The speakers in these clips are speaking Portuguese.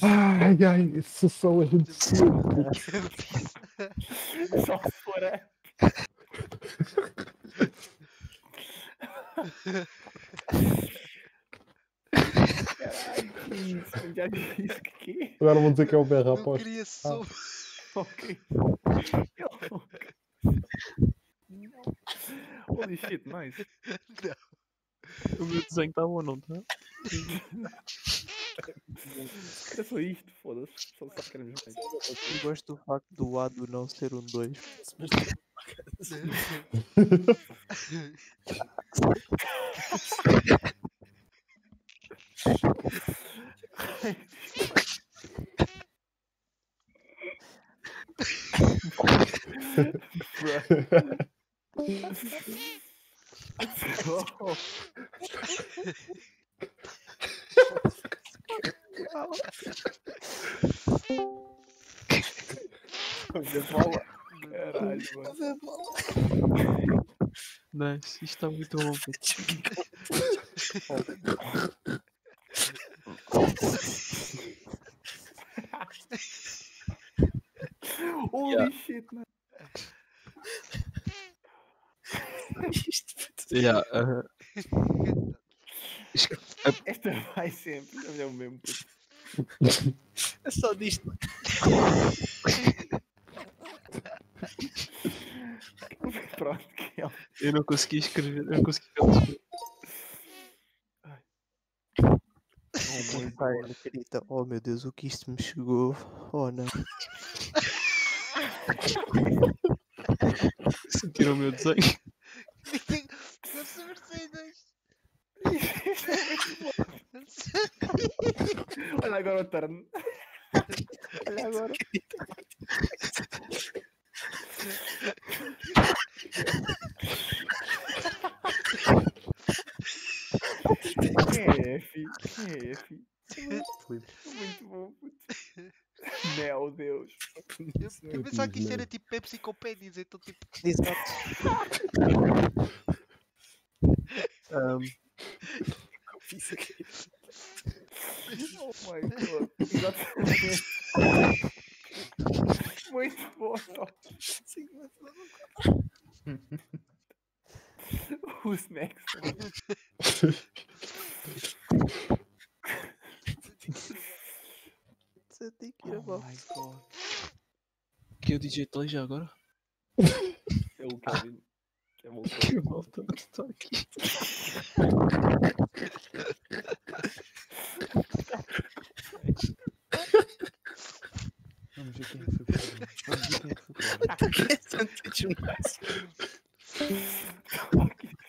Ai, ai, a gente se Só for a. Caralho, que isso? Já disse que? Agora vão dizer que é o berra Eu aposta. queria só. Ok. Holy shit, nice. O meu desenho está bom, não está? É só isto, foda-se. Só só queremos mais. Eu gosto do facto do A do não ser um 2. Oh, caralho, mano. Nice, isto está muito bom. Holy shit, mano. Yeah, uh, Esta vai sempre. É o mesmo. É só disto. Pronto, que é. eu não consegui escrever, eu não consegui escrever. Oh, meu pai, acredita. Oh meu Deus, o que isto me chegou? Oh não. Sentiram o meu desenho? Ninguém. Não se Mercedes. Olha agora o turno. Olha agora. Quem é F? Quem é F? Muito bom, puto. Meu Deus. Eu, eu pensava que isto era tipo Pepsi com pênis, então tipo. Exato. Um, Fiz aqui. Oh my god. Exatamente. Muito bom. Sim, mas- Who's next? Você tem que ir Oh my god. que é o DJ Toy já agora? É o Kevin. Que é voltou. Que volta está aqui. Vamos ver quem é que foi primeiro. Vamos ver quem é que foi primeiro. Santo demais.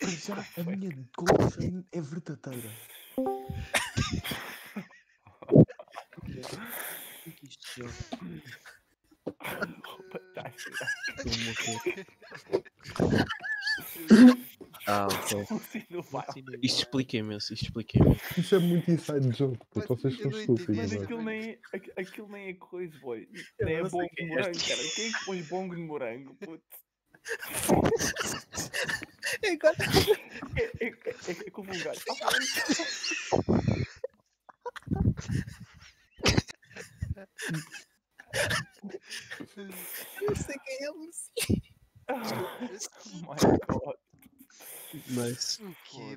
Já, a minha golfe é, é verdadeira. O que é isto é? Tá, Ah, ok. Assim não vai. Isto explica imenso, isto explica imenso. Isso é muito inside joke, Mas puto. Vocês eu são não estúpidos. Mas é? aquilo nem, é- aqu- aquilo nem é coisa, boy. Eu Nem é não sei bongo de quem é morango, cara. Quem é que põe bongo de morango, puto? É. É, é, é, é como um gajo. Eu não sei quem é o Lucy. Oh my god. O quê?